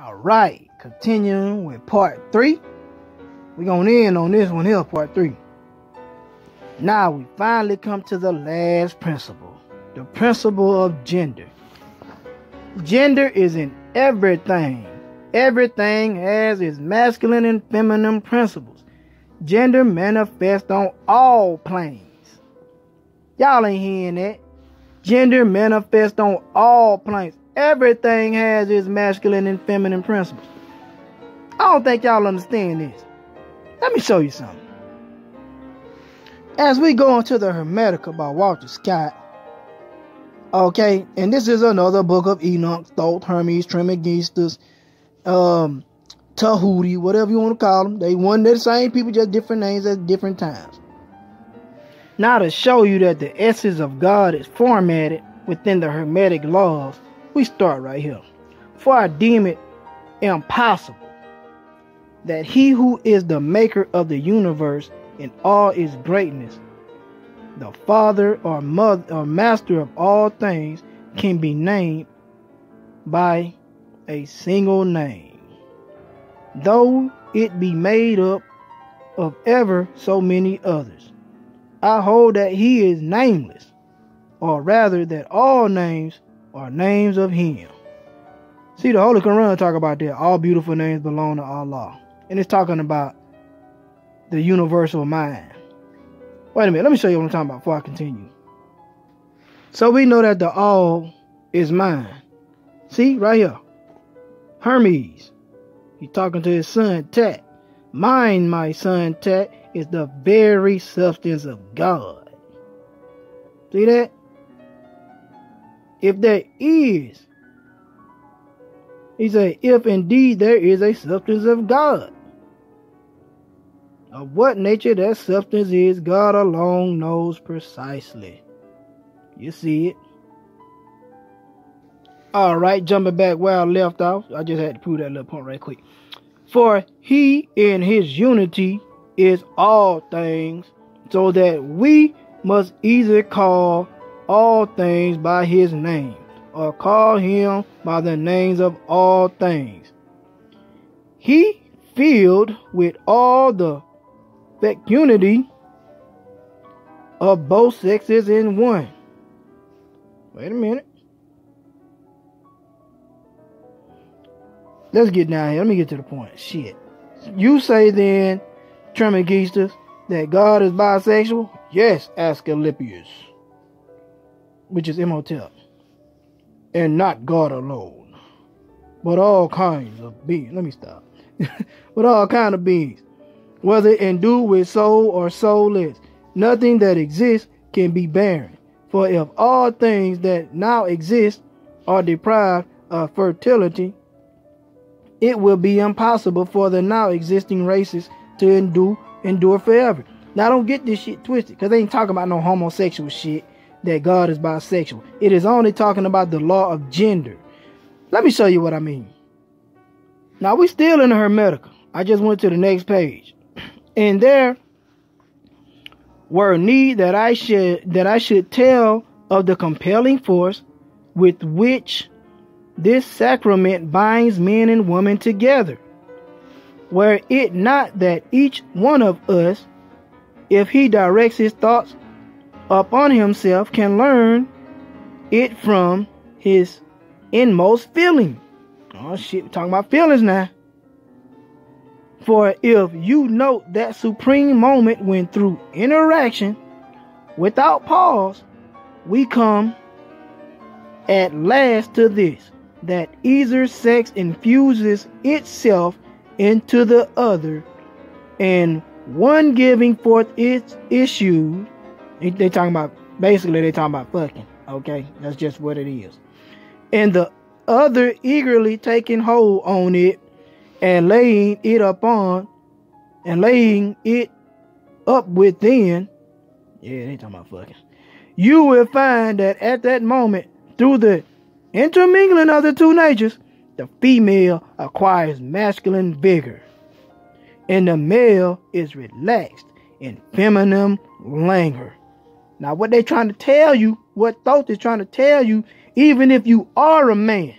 All right, continuing with part three. We're gonna end on this one here, part three. Now we finally come to the last principle the principle of gender. Gender is in everything. Everything has its masculine and feminine principles. Gender manifests on all planes. Y'all ain't hearing that. Gender manifests on all planes. Everything has its masculine and feminine principles. I don't think y'all understand this. Let me show you something. As we go into the Hermetica by Walter Scott, okay, and this is another book of Enoch, Thoth, Hermes, Trismegistus, um, Tahuti, whatever you want to call them. They one they the same people, just different names at different times. Now to show you that the essence of God is formatted within the Hermetic laws, we start right here. For I deem it impossible that he who is the maker of the universe in all its greatness, the father or mother or master of all things, can be named by a single name, though it be made up of ever so many others. I hold that he is nameless, or rather that all names are names of him. See, the Holy Quran talk about that. All beautiful names belong to Allah. And it's talking about the universal mind. Wait a minute, let me show you what I'm talking about before I continue. So we know that the all is mine. See, right here. Hermes. He's talking to his son Tat. Mine, my son Tat, is the very substance of God. See that? If there is, he said, if indeed there is a substance of God. Of what nature that substance is, God alone knows precisely. You see it. All right, jumping back where I left off. I just had to prove that little point right quick. For he in his unity is all things, so that we must either call all things by his name, or call him by the names of all things. He filled with all the fecundity of both sexes in one. Wait a minute. Let's get down here. Let me get to the point. Shit. You say then, Trismegistus, that God is bisexual? Yes, Asclepius which is Imhotep, and not God alone, but all kinds of beings. Let me stop. but all kind of beings, whether endued with soul or soulless, nothing that exists can be barren. For if all things that now exist are deprived of fertility, it will be impossible for the now existing races to endure endure forever. Now don't get this shit twisted, because they ain't talking about no homosexual shit that God is bisexual. It is only talking about the law of gender. Let me show you what I mean. Now we still in the. I just went to the next page. And there were need that I should that I should tell of the compelling force with which this sacrament binds men and women together. Were it not that each one of us, if he directs his thoughts upon himself can learn it from his inmost feeling. Oh shit, we're talking about feelings now. For if you note that supreme moment when through interaction without pause, we come at last to this that either sex infuses itself into the other and one giving forth its issue they, they talking about basically they talking about fucking. Okay, that's just what it is. And the other eagerly taking hold on it and laying it upon and laying it up within. Yeah, they talking about fucking. You will find that at that moment, through the intermingling of the two natures, the female acquires masculine vigor, and the male is relaxed in feminine languor. Now, what they trying to tell you, what Thoth is trying to tell you, even if you are a man,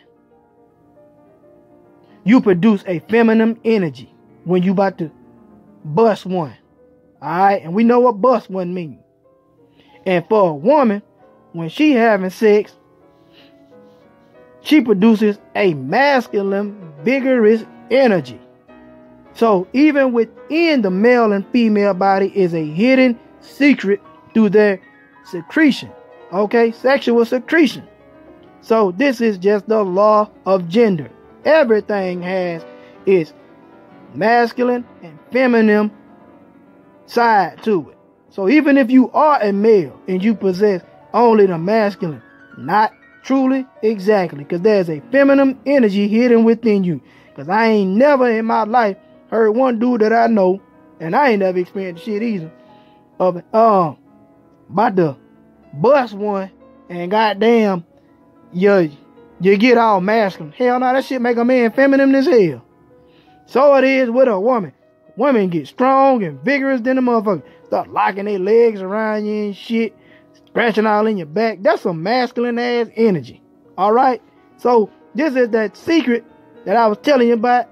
you produce a feminine energy when you about to bust one. Alright, and we know what bust one means. And for a woman, when she having sex, she produces a masculine, vigorous energy. So even within the male and female body is a hidden secret through their secretion. Okay, sexual secretion. So this is just the law of gender. Everything has its masculine and feminine side to it. So even if you are a male and you possess only the masculine, not truly exactly, because there's a feminine energy hidden within you. Because I ain't never in my life heard one dude that I know, and I ain't never experienced shit either, of um uh, about to bust one and goddamn you you get all masculine. Hell no, that shit make a man feminine as hell. So it is with a woman. Women get strong and vigorous than a motherfucker. Start locking their legs around you and shit, scratching all in your back. That's some masculine ass energy. All right. So this is that secret that I was telling you about.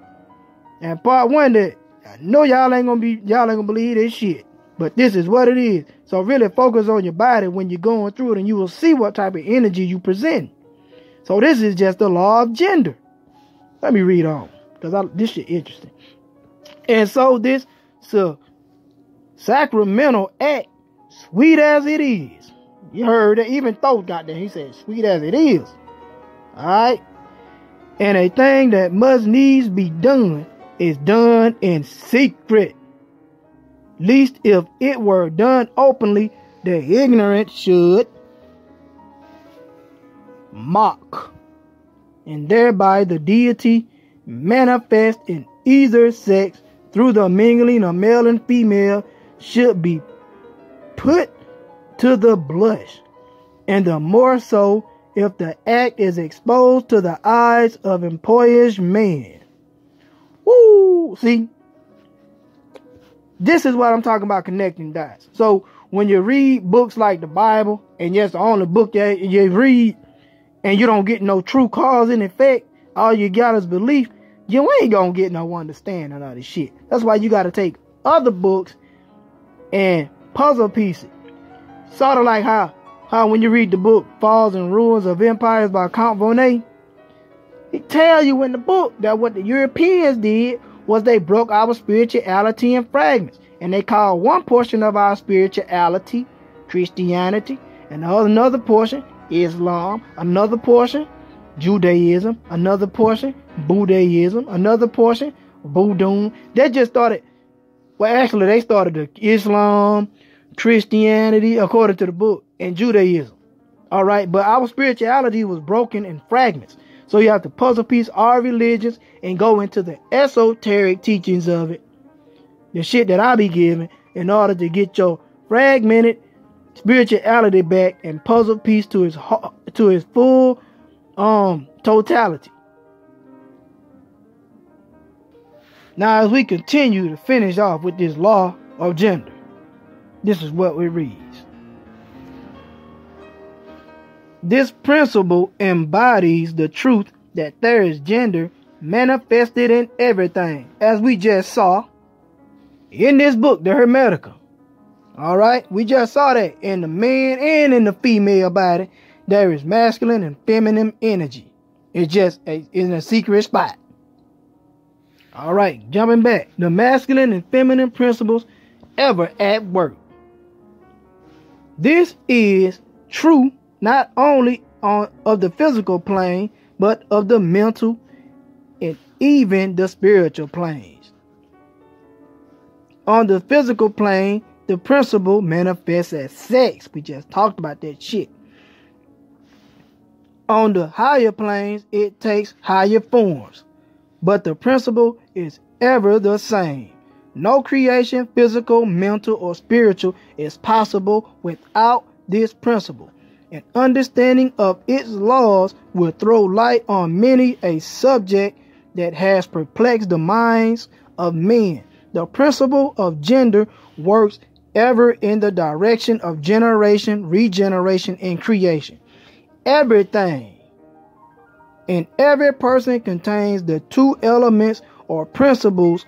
And part one that I know y'all ain't gonna be y'all ain't gonna believe this shit. But this is what it is. So really focus on your body when you're going through it and you will see what type of energy you present. So this is just the law of gender. Let me read on. Because this shit interesting. And so this so sacramental act, sweet as it is. You heard that even Thoth got there. He said, sweet as it is. Alright? And a thing that must needs be done is done in secret. Least if it were done openly, the ignorant should mock, and thereby the deity manifest in either sex through the mingling of male and female should be put to the blush, and the more so if the act is exposed to the eyes of impoised man. Woo! See, this is what I'm talking about connecting dots. So when you read books like the Bible, and yes, the only book that you read, and you don't get no true cause and effect, all you got is belief, you ain't gonna get no understanding of this shit. That's why you gotta take other books and puzzle pieces. Sort of like how how when you read the book Falls and Ruins of Empires by Count Volney, it tell you in the book that what the Europeans did was they broke our spirituality in fragments. And they called one portion of our spirituality Christianity, and another portion Islam, another portion Judaism, another portion Buddhism, another portion Voodoo. They just started, well, actually, they started the Islam, Christianity, according to the book, and Judaism. All right, but our spirituality was broken in fragments. So you have to puzzle piece our religions and go into the esoteric teachings of it. The shit that I be giving in order to get your fragmented spirituality back and puzzle piece to his to his full um totality. Now as we continue to finish off with this law of gender, this is what we read. This principle embodies the truth that there is gender manifested in everything, as we just saw in this book, the Hermetica. All right, we just saw that in the man and in the female body, there is masculine and feminine energy. It's just a, in a secret spot. All right, jumping back, the masculine and feminine principles ever at work. This is true not only on of the physical plane, but of the mental and even the spiritual planes. On the physical plane, the principle manifests as sex. We just talked about that shit. On the higher planes, it takes higher forms, but the principle is ever the same. No creation, physical, mental, or spiritual, is possible without this principle. An understanding of its laws will throw light on many a subject that has perplexed the minds of men. The principle of gender works ever in the direction of generation, regeneration, and creation. Everything and every person contains the two elements or principles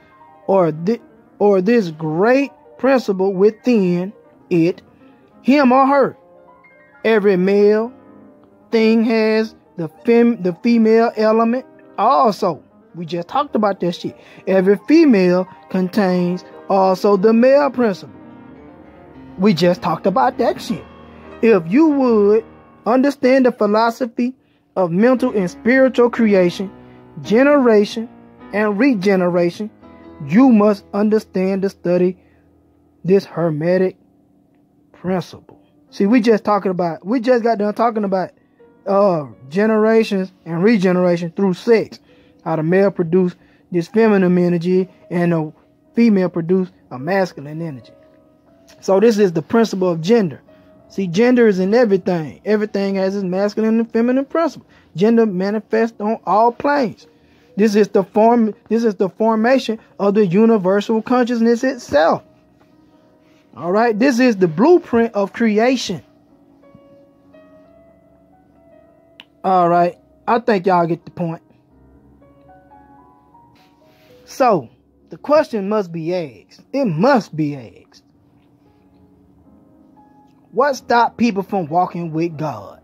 or, th- or this great principle within it, him or her. Every male thing has the fem- the female element also. We just talked about that shit. Every female contains also the male principle. We just talked about that shit. If you would understand the philosophy of mental and spiritual creation, generation, and regeneration, you must understand the study this hermetic principle. See, we just talking about we just got done talking about uh generations and regeneration through sex. How the male produce this feminine energy and the female produce a masculine energy. So this is the principle of gender. See, gender is in everything. Everything has its masculine and feminine principle. Gender manifests on all planes. This is the form this is the formation of the universal consciousness itself. All right, this is the blueprint of creation. All right, I think y'all get the point. So, the question must be asked. It must be asked. What stopped people from walking with God?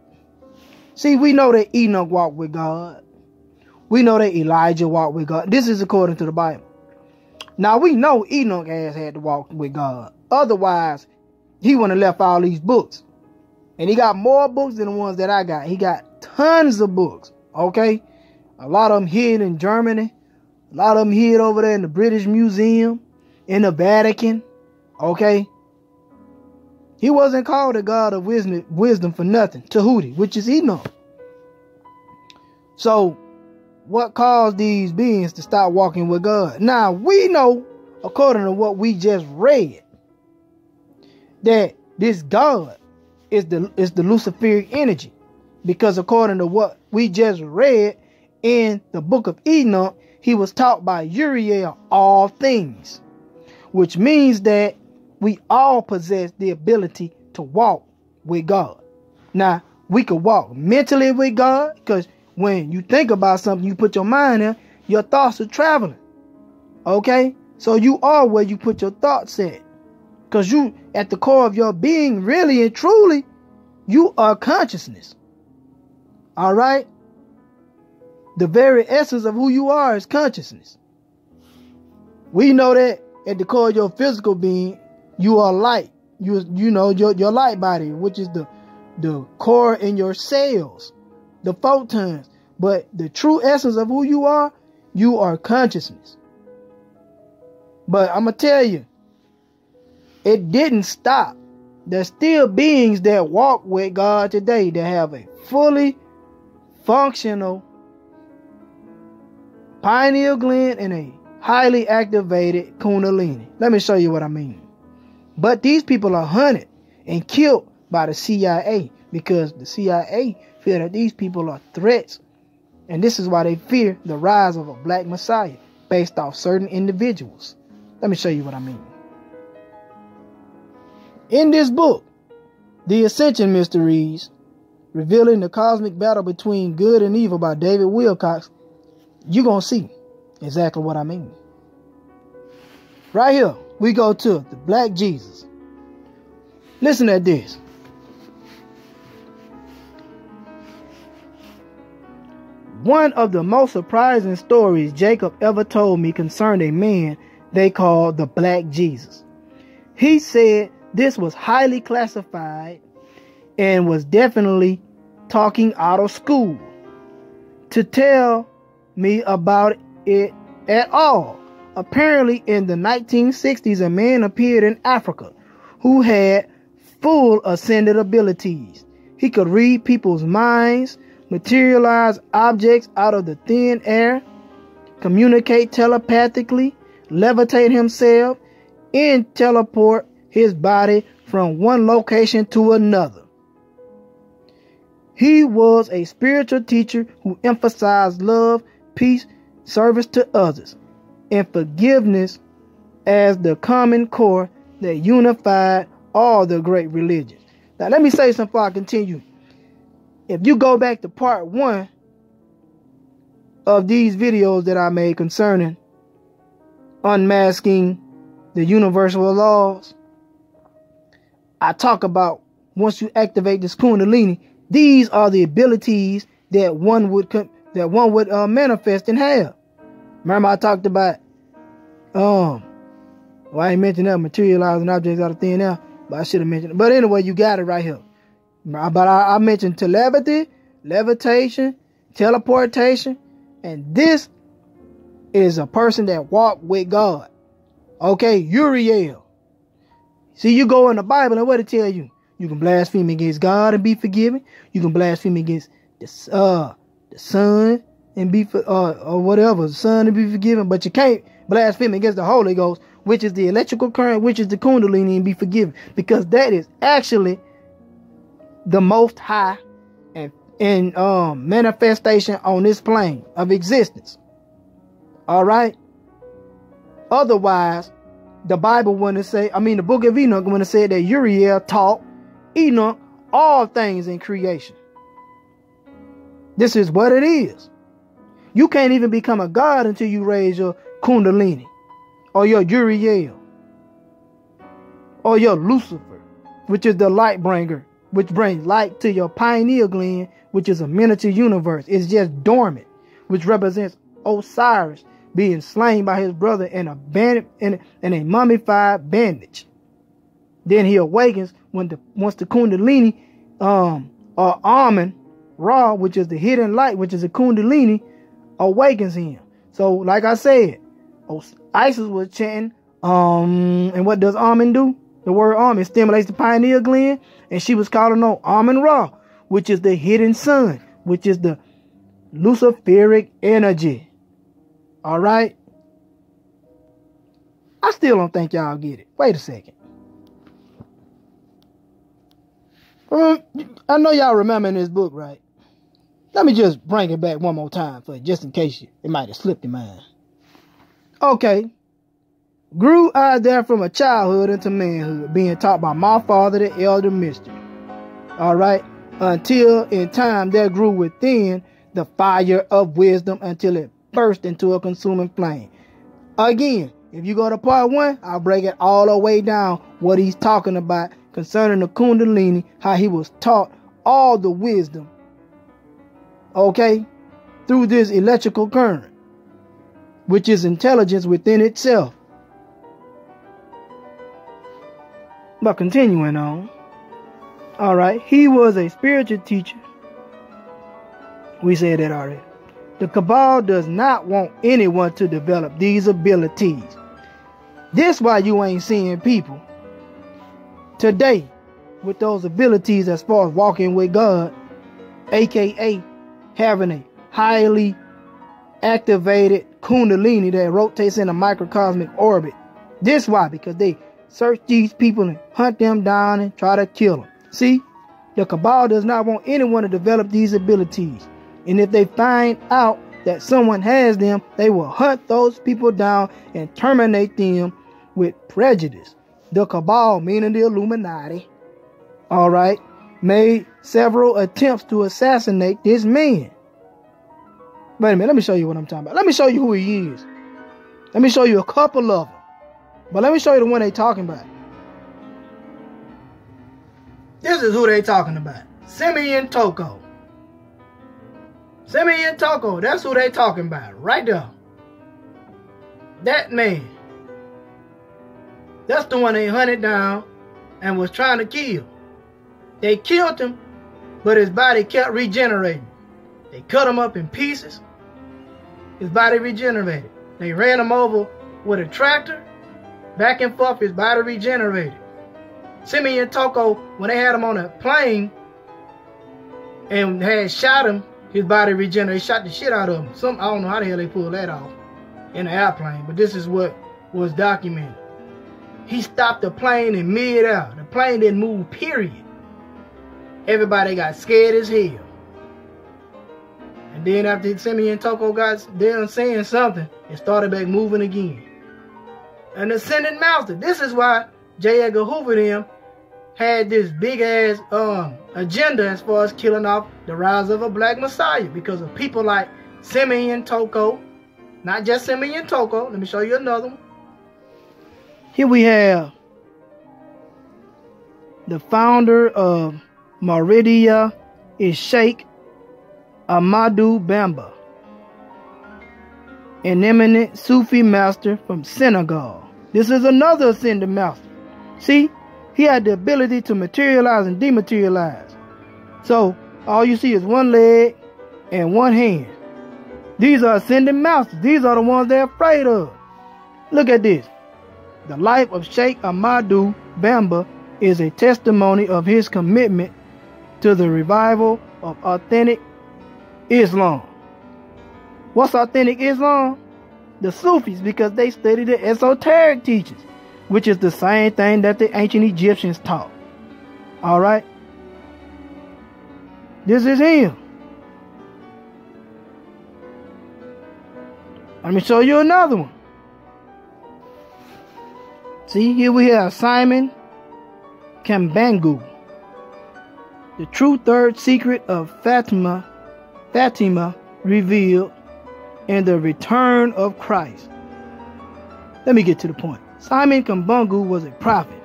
See, we know that Enoch walked with God. We know that Elijah walked with God. This is according to the Bible. Now we know Enoch has had to walk with God. Otherwise, he wouldn't have left all these books. And he got more books than the ones that I got. He got tons of books. Okay? A lot of them hid in Germany. A lot of them hid over there in the British Museum, in the Vatican. Okay? He wasn't called a God of wisdom, wisdom for nothing. Tahuti, which is Enoch. So, what caused these beings to stop walking with God? Now, we know, according to what we just read, that this God is the is the Luciferic energy. Because according to what we just read in the book of Enoch, he was taught by Uriel all things. Which means that we all possess the ability to walk with God. Now, we could walk mentally with God because when you think about something, you put your mind in, your thoughts are traveling. Okay? So you are where you put your thoughts at. Because you, at the core of your being, really and truly, you are consciousness. All right? The very essence of who you are is consciousness. We know that at the core of your physical being, you are light. You you know your your light body, which is the the core in your cells, the photons. But the true essence of who you are, you are consciousness. But I'm gonna tell you, it didn't stop. There's still beings that walk with God today that have a fully functional pineal gland and a highly activated kundalini. Let me show you what I mean. But these people are hunted and killed by the CIA because the CIA feel that these people are threats. And this is why they fear the rise of a black messiah based off certain individuals. Let me show you what I mean. In this book, The Ascension Mysteries, revealing the cosmic battle between good and evil by David Wilcock, you're going to see exactly what I mean. Right here, we go to the Black Jesus. Listen at this. One of the most surprising stories Jacob ever told me concerned a man they called the Black Jesus. He said this was highly classified and was definitely talking out of school to tell me about it at all. Apparently, in the 1960s, a man appeared in Africa who had full ascended abilities. He could read people's minds, materialize objects out of the thin air, communicate telepathically, levitate himself, and teleport his body from one location to another. He was a spiritual teacher who emphasized love, peace, service to others, and forgiveness as the common core that unified all the great religions. Now, let me say something before I continue. If you go back to part one, of these videos that I made concerning unmasking the universal laws, I talk about once you activate this Kundalini, these are the abilities that one would that one would uh, manifest and have. Remember, I talked about um, well, I ain't mentioned that materializing objects out of thin air, but I should have mentioned it. But anyway, you got it right here. But I, I mentioned telepathy, levitation, teleportation, and this is a person that walked with God. Okay, Uriel. See, you go in the Bible and what it tell you? You can blaspheme against God and be forgiven. You can blaspheme against the uh the Son and be for, uh or whatever, the Son and be forgiven. But you can't blaspheme against the Holy Ghost, which is the electrical current, which is the Kundalini, and be forgiven because that is actually the Most High and in um manifestation on this plane of existence. All right. Otherwise, the Bible wouldn't say, I mean, the book of Enoch wouldn't say that Uriel taught Enoch all things in creation. This is what it is. You can't even become a god until you raise your Kundalini or your Uriel or your Lucifer, which is the light bringer, which brings light to your pineal gland, which is a miniature universe. It's just dormant, which represents Osiris being slain by his brother in a band, in, in a mummified bandage. Then he awakens when the once the Kundalini um or Amen Ra, which is the hidden light, which is a Kundalini, awakens him. So, like I said, Isis was chanting, um, and what does Amen do? The word Amen stimulates the pineal gland, and she was calling on Amen Ra, which is the hidden sun, which is the Luciferic energy. All right? I still don't think y'all get it. Wait a second. I know y'all remember in this book, right? Let me just bring it back one more time for just in case you, it might have slipped your mind. Okay. Grew I there from a childhood into manhood, being taught by my father the elder mystery. All right. Until in time there grew within the fire of wisdom until it burst into a consuming flame. Again, if you go to part one, I'll break it all the way down what he's talking about concerning the Kundalini, how he was taught all the wisdom okay, through this electrical current, which is intelligence within itself. But continuing on, all right, he was a spiritual teacher. We said that already. The cabal does not want anyone to develop these abilities. This why you ain't seeing people today with those abilities as far as walking with God, aka having a highly activated kundalini that rotates in a microcosmic orbit. This why? Because they search these people and hunt them down and try to kill them. See, the cabal does not want anyone to develop these abilities. And if they find out that someone has them, they will hunt those people down and terminate them with prejudice. The cabal, meaning the Illuminati, all right, made several attempts to assassinate this man. Wait a minute, let me show you what I'm talking about. Let me show you who he is. Let me show you a couple of them. But let me show you the one they talking about. This is who they talking about. Simeon Toko. Simeon Toko, that's who they talking about. Right there. That man. That's the one they hunted down and was trying to kill. They killed him, but his body kept regenerating. They cut him up in pieces. His body regenerated. They ran him over with a tractor. Back and forth, his body regenerated. Simeon Toko, when they had him on a plane and had shot him, his body regenerated. They shot the shit out of him. Some I don't know how the hell they pulled that off in an airplane, but this is what was documented. He stopped the plane in mid-air. The plane didn't move, period. Everybody got scared as hell. And then after Simeon Toko got done saying something, it started back moving again. The ascended master. This is why J. Edgar Hoover them had this big ass um, agenda as far as killing off the rise of a black messiah because of people like Simeon Toko. Not just Simeon Toko. Let me show you another one. Here we have the founder of Muridia is Sheikh Ahmadu Bamba, an eminent Sufi master from Senegal. This is another ascended master. See, he had the ability to materialize and dematerialize. So all you see is one leg and one hand. These are ascending masters. These are the ones they're afraid of. Look at this. The life of Sheikh Ahmadu Bamba is a testimony of his commitment to the revival of authentic Islam. What's authentic Islam? The Sufis, because they study the esoteric teachings, which is the same thing that the ancient Egyptians taught. All right? This is him. Let me show you another one. See, here we have Simon Kambangu. The true third secret of Fatima, Fatima revealed in the return of Christ. Let me get to the point. Simon Kambangu was a prophet,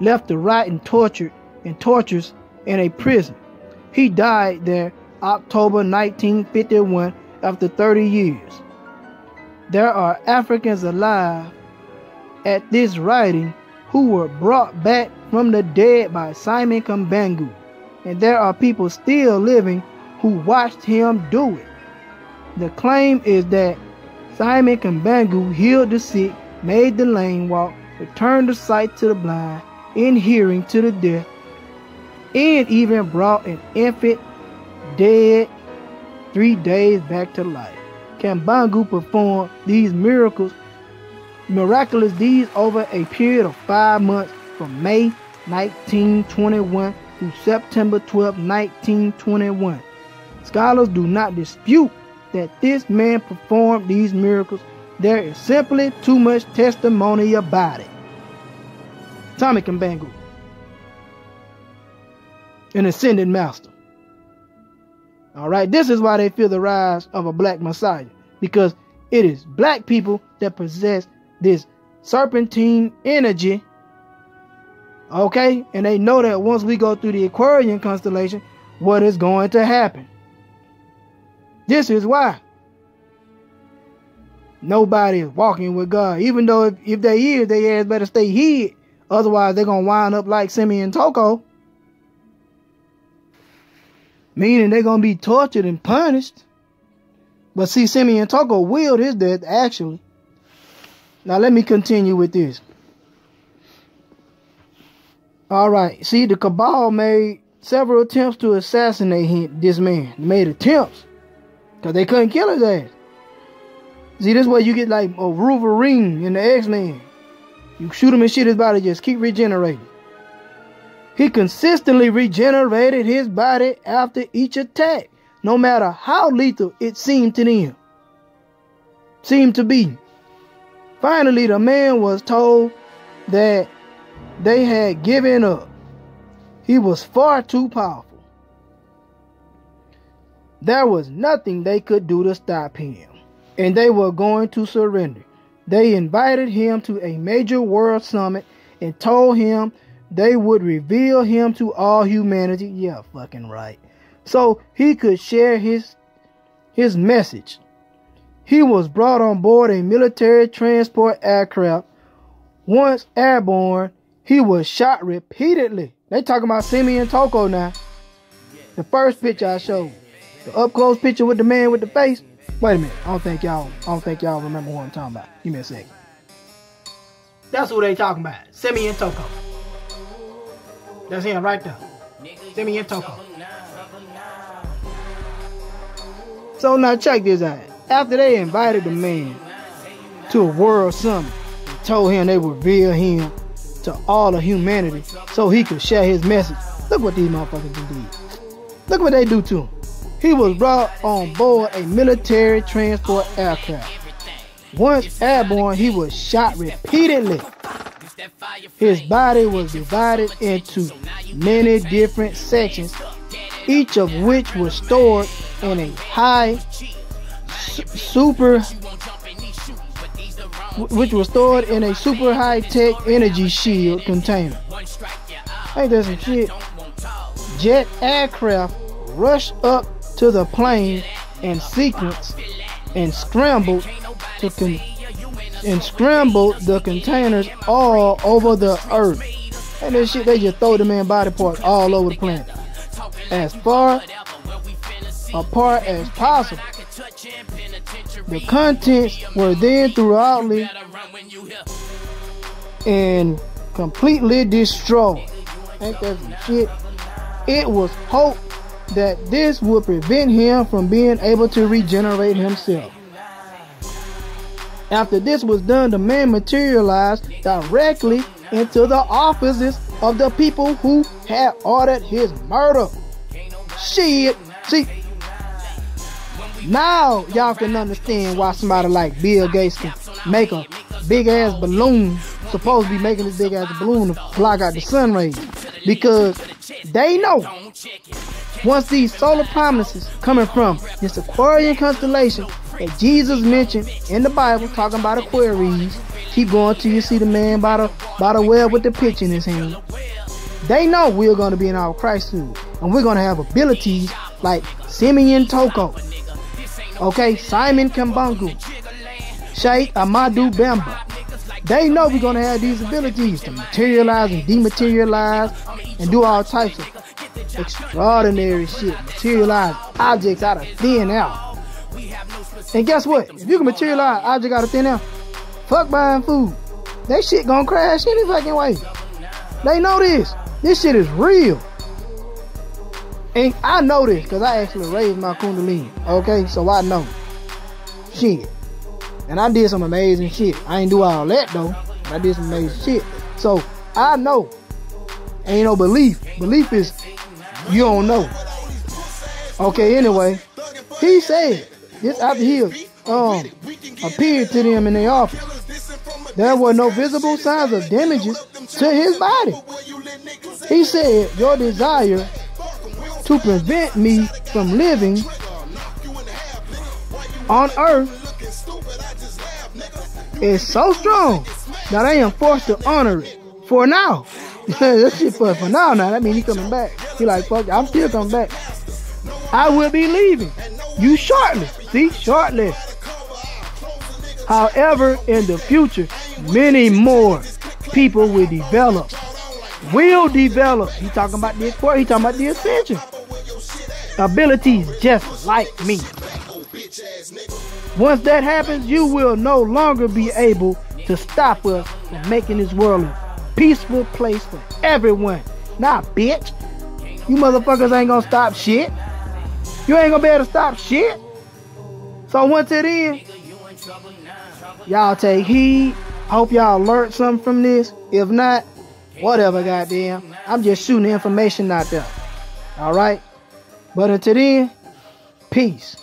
left to rot and tortured and tortures in a prison. He died there October 1951 after 30 years. There are Africans alive at this writing who were brought back from the dead by Simon Kambangu, and there are people still living who watched him do it. The claim is that Simon Kambangu healed the sick, made the lame walk, returned the sight to the blind, in hearing to the deaf, and even brought an infant dead three days back to life. Kambangu performed these miracles, miraculous deeds over a period of five months from May 1921 through September 12, 1921. Scholars do not dispute that this man performed these miracles. There is simply too much testimony about it. Tommy Kambangu, an ascended master. All right, this is why they fear the rise of a black messiah because it is black people that possess this serpentine energy. Okay, and they know that once we go through the Aquarian constellation, what is going to happen. This is why nobody is walking with God. Even though if, if they is, they ass better stay hid. Otherwise, they're going to wind up like Simeon Toko. Meaning they're going to be tortured and punished. But see, Simeon Toko willed his death, actually. Now, let me continue with this. All right. See, the cabal made several attempts to assassinate him, this man. Made attempts. Because they couldn't kill his ass. See, this way you get like a Wolverine in the X-Men. You shoot him and shit, his body just keep regenerating. He consistently regenerated his body after each attack, no matter how lethal it seemed to them. Seemed to be. Finally, the man was told that they had given up. He was far too powerful. There was nothing they could do to stop him, and they were going to surrender. They invited him to a major world summit and told him they would reveal him to all humanity. Yeah, fucking right. So he could share his his message. He was brought on board a military transport aircraft. Once airborne, he was shot repeatedly. They talking about Simeon Toko now. The first picture I showed. The up close picture with the man with the face. Wait a minute. I don't think y'all I don't think y'all remember what I'm talking about. Give me a second. That's who they talking about. Simeon Toko. That's him right there. Simeon Toko. So now check this out. After they invited the man to a world summit and told him they would reveal him to all of humanity so he could share his message. Look what these motherfuckers did. Look what they do to him. He was brought on board a military transport aircraft. Once airborne, he was shot repeatedly. His body was divided into many different sections, each of which was stored in a high super, which was stored in a super high-tech energy shield container. Ain't that some shit? Jet aircraft rushed up to the plane and sequence and scrambled to con- and scrambled the containers all over the earth. And this shit, they just throw the man body parts all over the planet. As far apart as possible. The contents were then thoroughly and completely destroyed. Ain't that some shit? It was hoped that this would prevent him from being able to regenerate himself. After this was done, the man materialized directly into the offices of the people who had ordered his murder. Shit. See, now y'all can understand why somebody like Bill Gates can make a big ass balloon, supposed to be making this big ass balloon to block out the sun rays. Because they know once these solar promises coming from this Aquarian constellation that Jesus mentioned in the Bible, talking about Aquarius, keep going till you see the man by the by the well with the pitch in his hand. They know we're gonna be in our Christhood, and we're gonna have abilities like Simeon Toko, okay, Simon Kambangu, Sheikh Ahmadu Bamba. They know we're gonna have these abilities to materialize and dematerialize and do all types of extraordinary shit, materialize objects out of thin air. And guess what? If you can materialize object out of thin air, fuck buying food. That shit gonna crash any fucking way. They know this. This shit is real. And I know this because I actually raised my kundalini. Okay, so I know. Shit. And I did some amazing shit. I ain't do all that though. I did some amazing shit. So I know. Ain't no belief. Belief is you don't know. Okay, anyway. He said this after he um appeared to them in the office. There were no visible signs of damages to his body. He said, Your desire to prevent me from living on earth is so strong that I am forced to honor it for now. that shit for, for now now. That means he coming back. He like, fuck, I'm still coming back. I will be leaving you shortly. See, shortly. However, in the future, many more people will develop. Will develop. He talking about this part. He talking about the ascension. Abilities just like me. Once that happens, you will no longer be able to stop us from making this world a peaceful place for everyone. Nah, bitch. You motherfuckers ain't gonna stop shit. You ain't gonna be able to stop shit. So once it in, y'all take heed. Hope y'all learned something from this. If not, whatever, goddamn. I'm just shooting information out there. All right. But until then, peace.